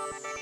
あ!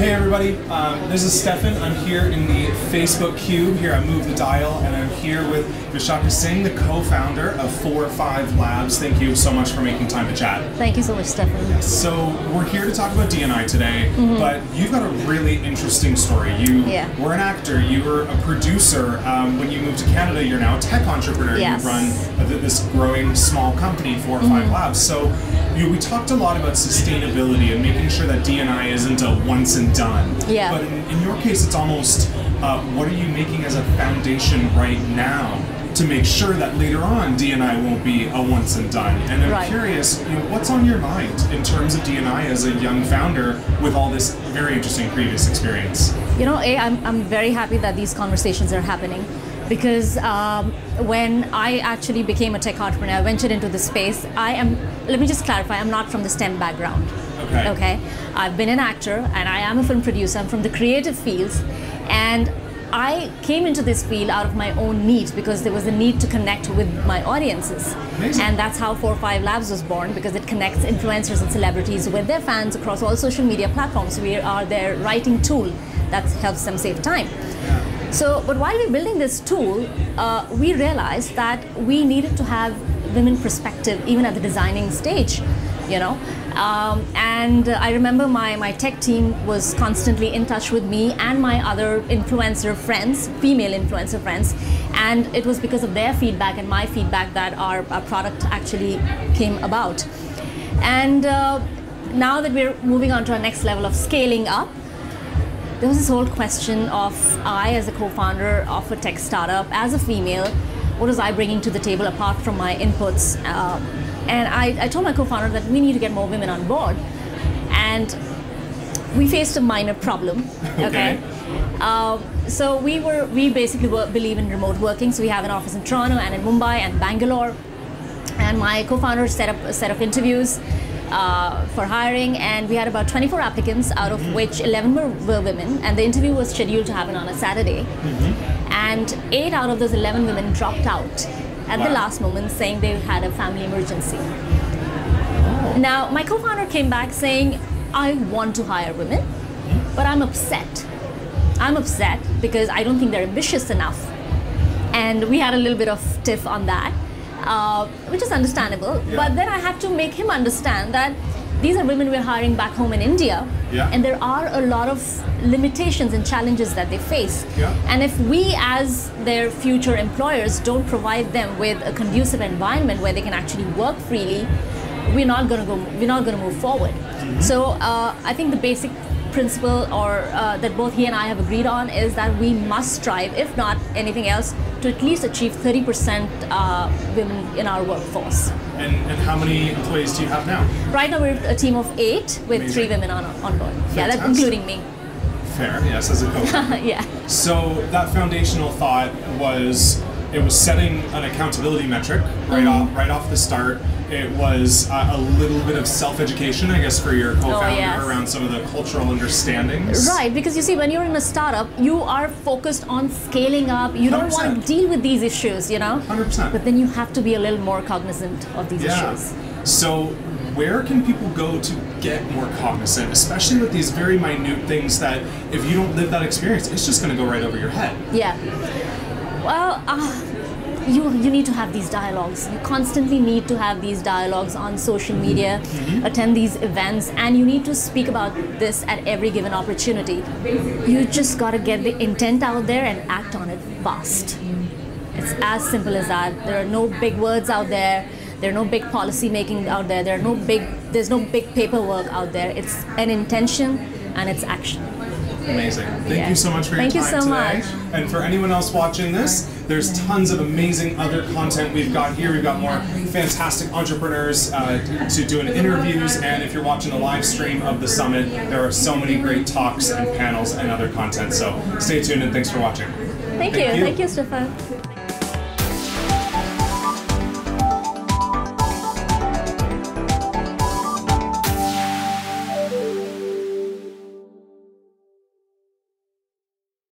Hey everybody, um, this is Stefan. I'm here in the Facebook Cube. Here I Move the Dial, and I'm here with Vishakha Singh, the co-founder of Four Five Labs. Thank you so much for making time to chat. Thank you so much, Stefan. So we're here to talk about D&I today, but you've got a really interesting story. You Yeah. were an actor, you were a producer. Um, when you moved to Canada, you're now a tech entrepreneur. Yes. You run this growing small company, Four or 5 Labs. So you know, we talked a lot about sustainability and making sure that D&I isn't a once and done. Yeah. But in, in your case, it's almost uh, what are you making as a foundation right now to make sure that later on D&I won't be a once and done. And I'm Right. curious, you know, what's on your mind in terms of D&I as a young founder with all this very interesting previous experience? You know, A, I'm, I'm very happy that these conversations are happening because um, when I actually became a tech entrepreneur, I ventured into this space. I am, let me just clarify, I'm not from the STEM background. Okay. Okay. I've been an actor and I am a film producer. I'm from the creative fields. And I came into this field out of my own need because there was a need to connect with my audiences. Amazing. And that's how 4 5 Labs was born because it connects influencers and celebrities with their fans across all social media platforms. We are their writing tool that helps them save time. So, but while we we're building this tool, uh, we realized that we needed to have women perspective even at the designing stage, you know. Um, and I remember my, my tech team was constantly in touch with me and my other influencer friends, female influencer friends, and it was because of their feedback and my feedback that our, our product actually came about. And uh, now that we're moving on to our next level of scaling up, there was this whole question of I, as a co-founder of a tech startup, as a female, what was I bringing to the table apart from my inputs? Uh, and I, I told my co-founder that we need to get more women on board, and we faced a minor problem. Okay. Uh, so we were we basically were, believe in remote working. So we have an office in Toronto and in Mumbai and Bangalore. And my co-founder set up a set of interviews uh, for hiring, and we had about 24 applicants, out of which 11 were, were women. And the interview was scheduled to happen on a Saturday. And eight out of those 11 women dropped out at the last moment, saying they had a family emergency. Now, my co founder came back saying, I want to hire women, but I'm upset. I'm upset because I don't think they're ambitious enough. And we had a little bit of tiff on that, uh, which is understandable. Yeah. But then I had to make him understand that these are women we're hiring back home in India, Yeah. and there are a lot of limitations and challenges that they face. Yeah. And if we, as their future employers, don't provide them with a conducive environment where they can actually work freely, we're not going to go. We're not going to move forward. So uh, I think the basic principle, or uh, that both he and I have agreed on, is that we must strive, if not anything else, to at least achieve 30% uh, women in our workforce. And, and how many employees do you have now? Right now we're a team of eight with Amazing. three women on on board. Yeah, that's including me. Fair, yes, as a co yeah. So that foundational thought was it was setting an accountability metric right Mm-hmm. off right off the start. It was uh, a little bit of self-education, I guess, for your co-founder Oh, yes. around some of the cultural understandings. Right, because you see, when you're in a startup, you are focused on scaling up. You don't want to deal with these issues, you know? 100%. But then you have to be a little more cognizant of these Yeah. issues. So where can people go to get more cognizant, especially with these very minute things that if you don't live that experience, it's just going to go right over your head. Yeah. Well, uh, you you need to have these dialogues. You constantly need to have these dialogues on social media, mm-hmm. attend these events, and you need to speak about this at every given opportunity. You just got to get the intent out there and act on it fast. It's as simple as that. There are no big words out there. There are no big policy making out there. There are no big. There's no big paperwork out there. It's an intention and it's action. Amazing. Thank Yeah. you so much for Thank your time so today. much. And for anyone else watching this, there's tons of amazing other content we've got here. We've got more fantastic entrepreneurs uh, to doing interviews, and if you're watching the live stream of the summit, there are so many great talks and panels and other content. So stay tuned and thanks for watching. Thank, Thank you. you. Thank you, Stefan.